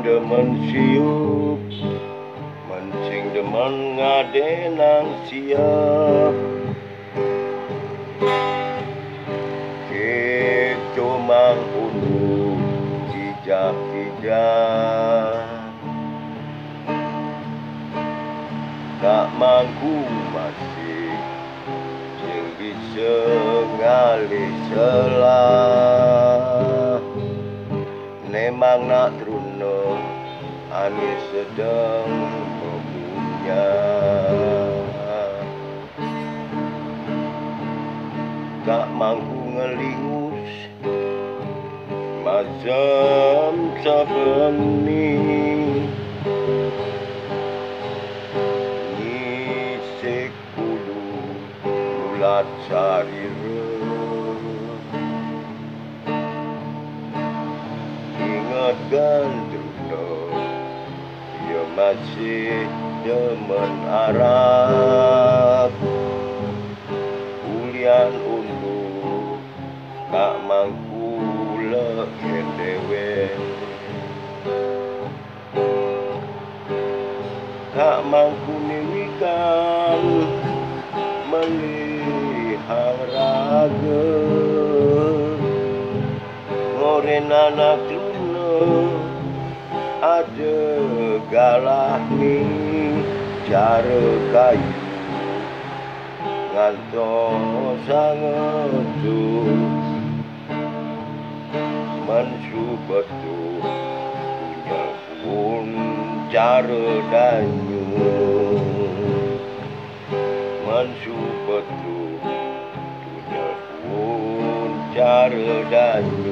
demen siup Mencing demen ngadenang siap. Keco mang ulu kijak-kijak. Tak mangku masih Yang bisa ngalih Angin sedang memunyah Tak mampu ngelingus Macam sabeni Nisik kulu Ulat sarira Ingat gandruna Dia masih demen Arab. Ulian undu Tak mangku leken dewe. Tak mangku niwikan Melihara Ngoren anak luna Ada galah ni Cara kayu. Ngantos sangat tu Mansu betul. Punya pun cara danyu. Mansu betul. Punya pun cara danyu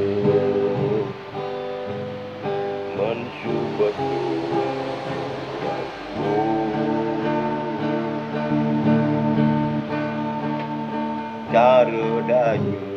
daru danyu